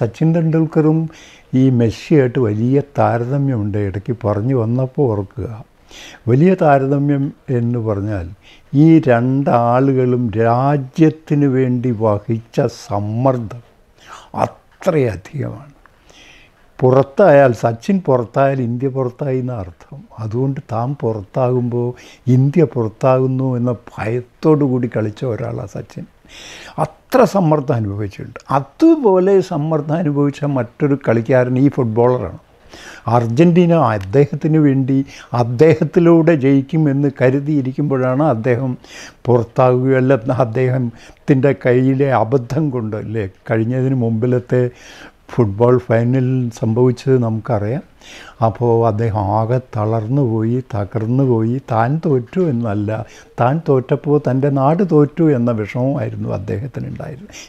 സച്ചിൻ തെണ്ടുൽക്കറും ഈ മെസ്സിയായിട്ട് വലിയ താരതമ്യമുണ്ട്. ഇടയ്ക്ക് പറഞ്ഞു വന്നപ്പോൾ ഓർക്കുക. വലിയ താരതമ്യം എന്ന് പറഞ്ഞാൽ ഈ രണ്ടാളുകളും രാജ്യത്തിന് വേണ്ടി വഹിച്ച സമ്മർദ്ദം അത്രയധികമാണ്. പുറത്തായാൽ സച്ചിൻ പുറത്തായാൽ ഇന്ത്യ പുറത്തായി എന്ന അർത്ഥം. അതുകൊണ്ട് താൻ പുറത്താകുമ്പോൾ ഇന്ത്യ പുറത്താകുന്നു എന്ന ഭയത്തോടു കൂടി കളിച്ച ഒരാളാണ് സച്ചിൻ. അത്ര സമ്മർദ്ദം അനുഭവിച്ചിട്ടുണ്ട്. അതുപോലെ സമ്മർദ്ദം അനുഭവിച്ച മറ്റൊരു കളിക്കാരൻ ഈ ഫുട്ബോളറാണ്. അർജന്റീന അദ്ദേഹത്തിന് വേണ്ടി അദ്ദേഹത്തിലൂടെ ജയിക്കുമെന്ന് കരുതിയിരിക്കുമ്പോഴാണ് അദ്ദേഹം പുറത്താകുകയല്ല അദ്ദേഹത്തിന്റെ കയ്യിലെ അബദ്ധം കൊണ്ട് അല്ലേ? കഴിഞ്ഞതിന് മുമ്പിലത്തെ ഫുട്ബോൾ ഫൈനലിൽ സംഭവിച്ചത് നമുക്കറിയാം. അപ്പോൾ അദ്ദേഹം ആകെ തളർന്നു പോയി തകർന്നു പോയി. താൻ തോറ്റു എന്നല്ല. താൻ തോറ്റപ്പോൾ തന്റെ നാട് തോറ്റു എന്ന വിഷമമായിരുന്നു അദ്ദേഹത്തിനുണ്ടായിരുന്നത്.